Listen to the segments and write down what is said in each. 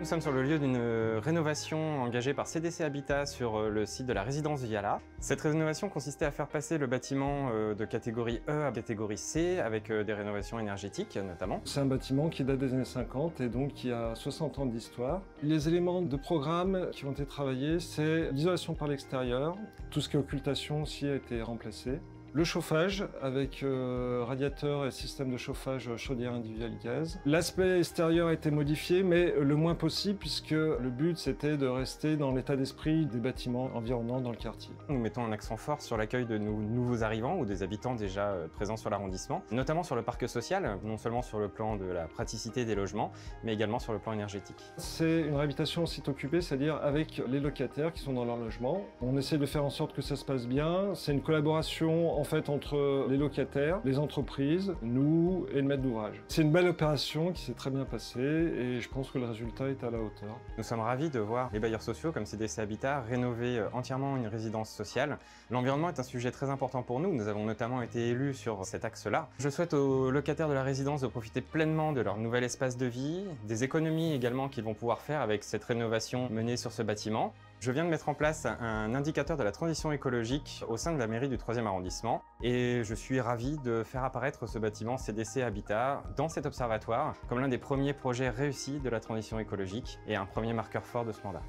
Nous sommes sur le lieu d'une euh, rénovation engagée par CDC Habitat sur euh, le site de la résidence Viala. Cette rénovation consistait à faire passer le bâtiment euh, de catégorie E à catégorie C avec des rénovations énergétiques notamment. C'est un bâtiment qui date des années 50 et donc qui a 60 ans d'histoire. Les éléments de programme qui ont été travaillés, c'est l'isolation par l'extérieur, tout ce qui est occultation aussi a été remplacé. Le chauffage avec euh, radiateur et système de chauffage chaudière individuelle gaz. L'aspect extérieur a été modifié, mais le moins possible puisque le but c'était de rester dans l'état d'esprit des bâtiments environnants dans le quartier. Nous mettons un accent fort sur l'accueil de nos nouveaux arrivants ou des habitants déjà euh, présents sur l'arrondissement, notamment sur le parc social, non seulement sur le plan de la praticité des logements, mais également sur le plan énergétique. C'est une réhabilitation site occupé, c'est-à-dire avec les locataires qui sont dans leur logement. On essaie de faire en sorte que ça se passe bien. C'est une collaboration en fait entre les locataires, les entreprises, nous et le maître d'ouvrage. C'est une belle opération qui s'est très bien passée et je pense que le résultat est à la hauteur. Nous sommes ravis de voir les bailleurs sociaux comme CDC Habitat rénover euh, entièrement une résidence sociale. L'environnement est un sujet très important pour nous. Nous avons notamment été élus sur cet axe-là. Je souhaite aux locataires de la résidence de profiter pleinement de leur nouvel espace de vie, des économies également qu'ils vont pouvoir faire avec cette rénovation menée sur ce bâtiment. Je viens de mettre en place un indicateur de la transition écologique au sein de la mairie du 3e arrondissement et je suis ravi de faire apparaître ce bâtiment CDC Habitat dans cet observatoire comme l'un des premiers projets réussis de la transition écologique et un premier marqueur fort de ce mandat.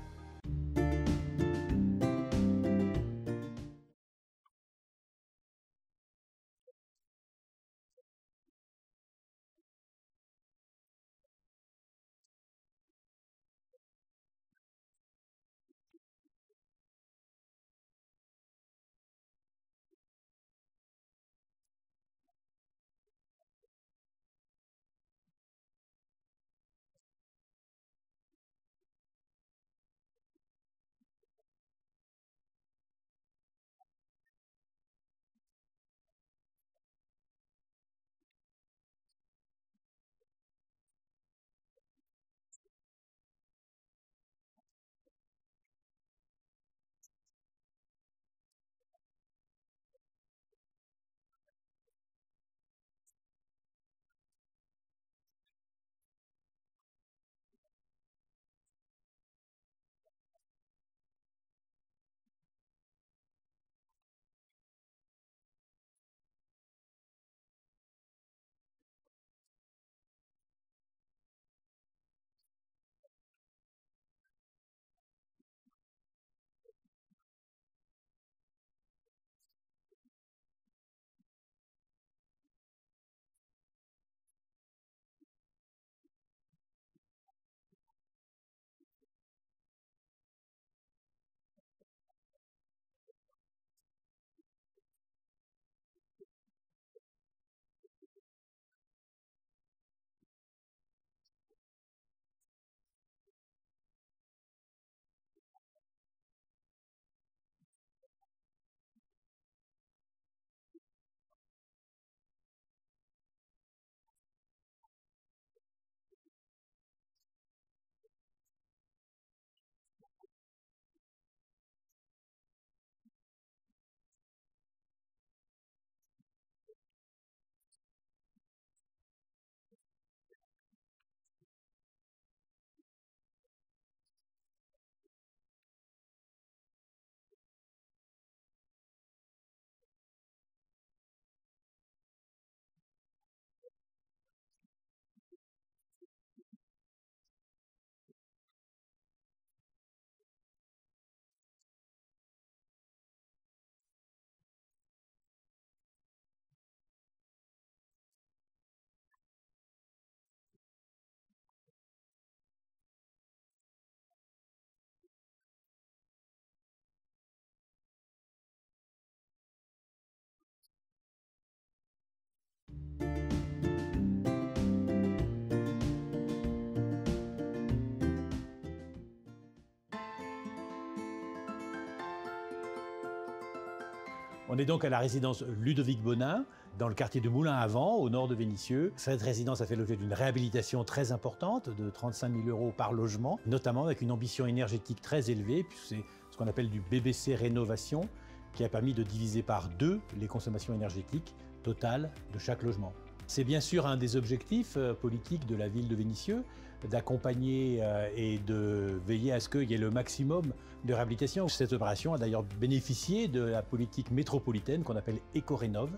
On est donc à la résidence Ludovic Bonin, dans le quartier de Moulins avant, au nord de Vénissieux. Cette résidence a fait l'objet d'une réhabilitation très importante, de 35 000 euros par logement, notamment avec une ambition énergétique très élevée, puisque c'est ce qu'on appelle du BBC Rénovation, qui a permis de diviser par deux les consommations énergétiques totales de chaque logement. C'est bien sûr un des objectifs euh, politiques de la ville de Vénissieux, d'accompagner euh, et de veiller à ce qu'il y ait le maximum de réhabilitation. Cette opération a d'ailleurs bénéficié de la politique métropolitaine qu'on appelle Éco-Rénov,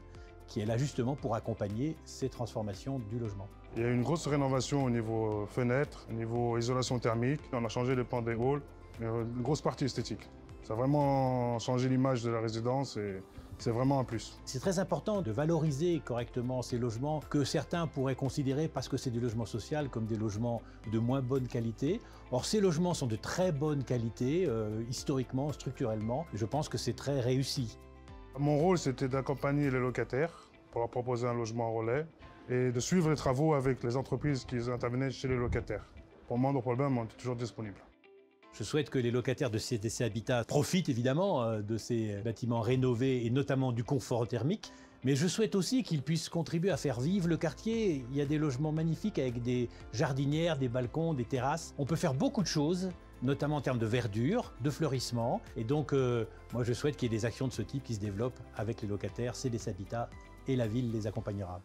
qui est là justement pour accompagner ces transformations du logement. Il y a une grosse rénovation au niveau fenêtre, au niveau isolation thermique. On a changé les pans des halls, une grosse partie esthétique. Ça a vraiment changé l'image de la résidence c'est vraiment un plus. C'est très important de valoriser correctement ces logements que certains pourraient considérer, parce que c'est du logement social, comme des logements de moins bonne qualité. Or, ces logements sont de très bonne qualité, euh, historiquement, structurellement. Je pense que c'est très réussi. Mon rôle, c'était d'accompagner les locataires pour leur proposer un logement en relais et de suivre les travaux avec les entreprises qui intervenaient chez les locataires. Pour le moindre problème, on est toujours disponible. Je souhaite que les locataires de CDC Habitat profitent évidemment euh, de ces bâtiments rénovés et notamment du confort thermique. Mais je souhaite aussi qu'ils puissent contribuer à faire vivre le quartier. Il y a des logements magnifiques avec des jardinières, des balcons, des terrasses. On peut faire beaucoup de choses, notamment en termes de verdure, de fleurissement. Et donc, euh, moi, je souhaite qu'il y ait des actions de ce type qui se développent avec les locataires, CDC Habitat et la ville les accompagnera.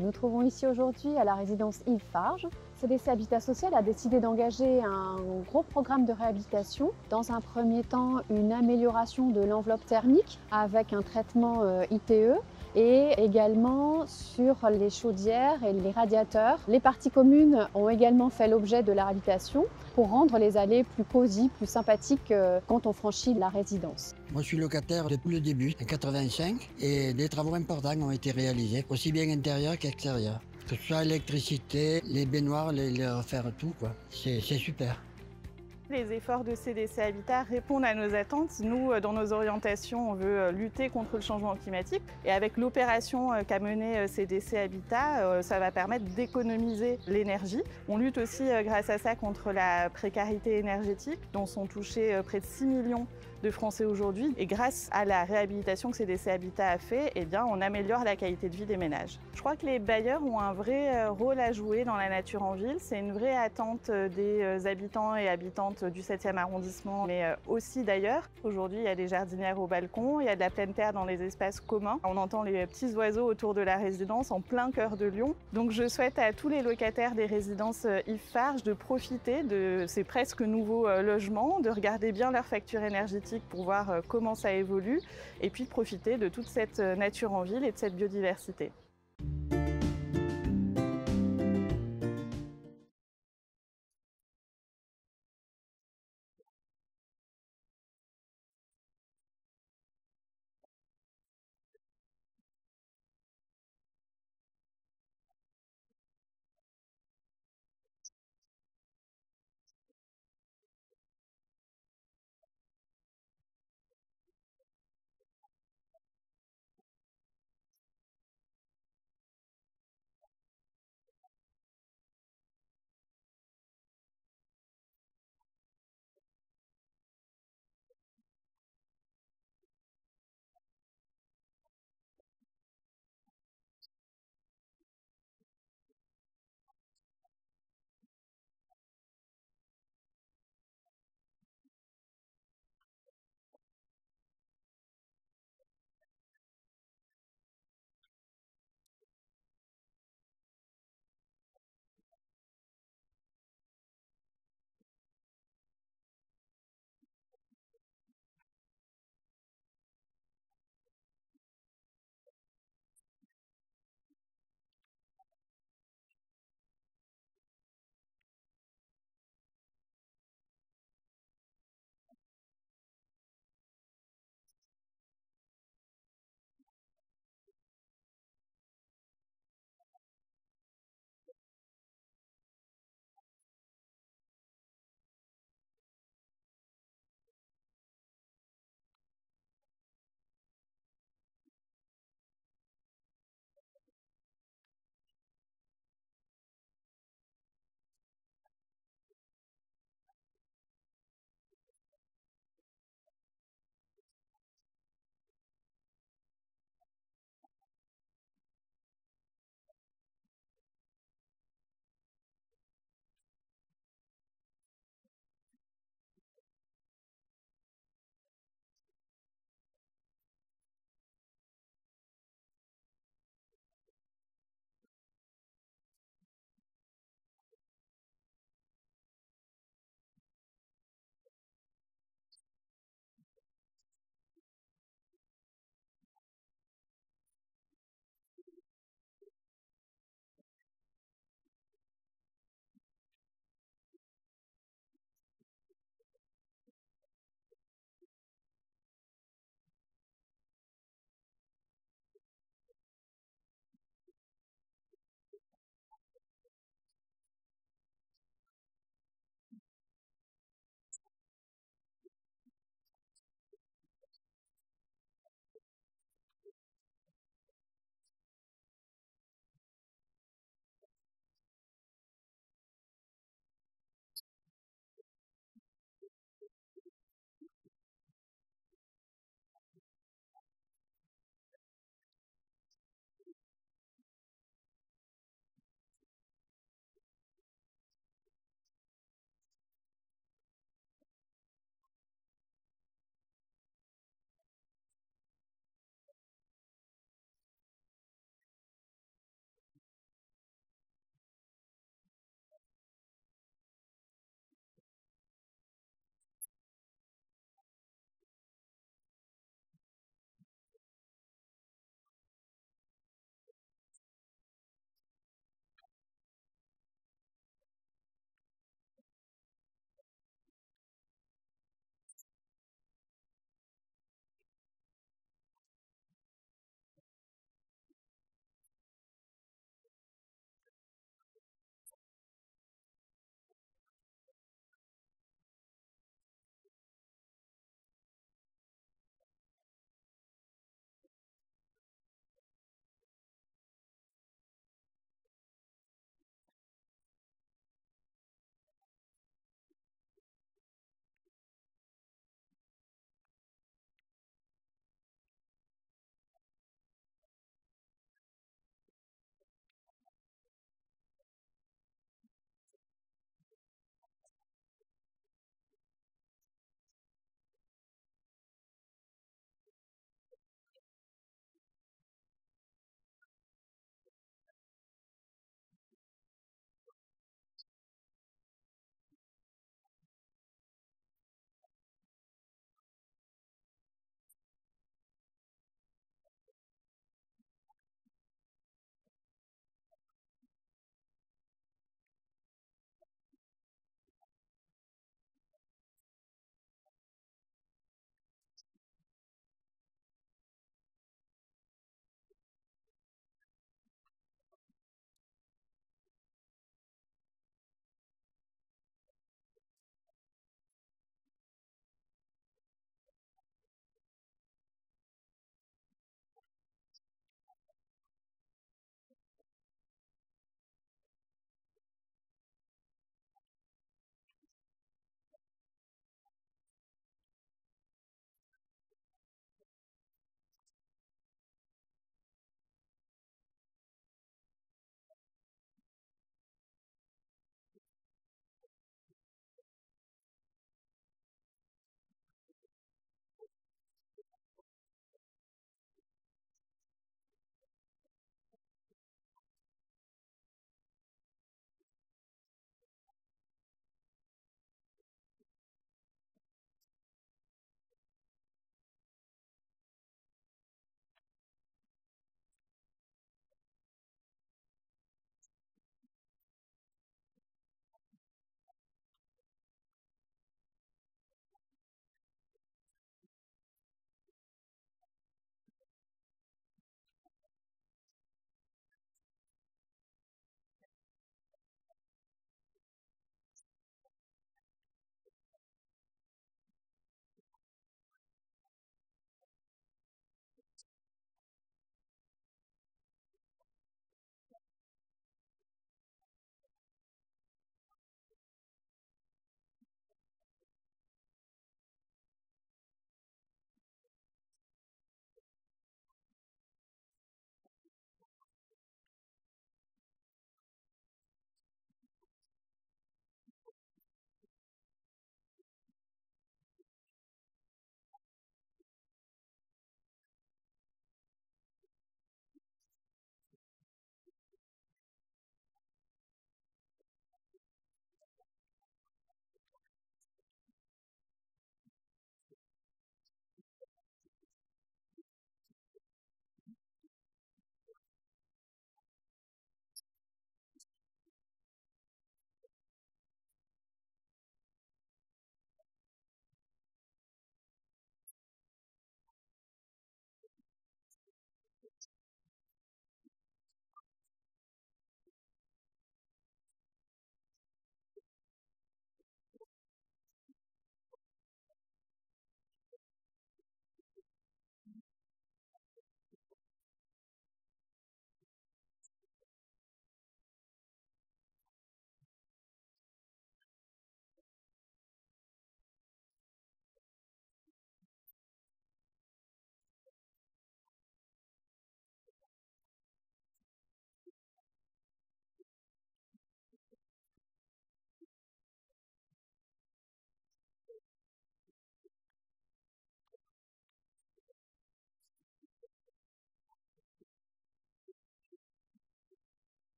Nous nous trouvons ici aujourd'hui à la résidence Yves Farge. CDC Habitat Social a décidé d'engager un gros programme de réhabilitation. Dans un premier temps, une amélioration de l'enveloppe thermique avec un traitement euh, ITE et également sur les chaudières et les radiateurs. Les parties communes ont également fait l'objet de la réhabilitation pour rendre les allées plus cosy, plus sympathiques euh, quand on franchit la résidence. Moi, je suis locataire depuis le début, en 85, et des travaux importants ont été réalisés, aussi bien intérieur qu'extérieur que ce soit l'électricité, les baignoires, les, les refaire tout, quoi. C'est super. Les efforts de CDC Habitat répondent à nos attentes. Nous, euh, dans nos orientations, on veut euh, lutter contre le changement climatique. Et avec l'opération euh, qu'a menée CDC Habitat, ça va permettre d'économiser l'énergie. On lutte aussi grâce à ça contre la précarité énergétique, dont sont touchés près de 6 millions de Français aujourd'hui. Et grâce à la réhabilitation que CDC Habitat a fait, eh bien, on améliore la qualité de vie des ménages. Je crois que les bailleurs ont un vrai rôle à jouer dans la nature en ville. C'est une vraie attente des habitants et habitantes du 7e arrondissement, mais euh, aussi d'ailleurs. Aujourd'hui, il y a des jardinières au balcon, il y a de la pleine terre dans les espaces communs. On entend les petits oiseaux autour de la résidence en plein cœur de Lyon. Donc je souhaite à tous les locataires des résidences euh, Yves Farge de profiter de ces presque nouveaux euh, logements, de regarder bien leur facture énergétique pour voir comment ça évolue et puis profiter de toute cette nature en ville et de cette biodiversité.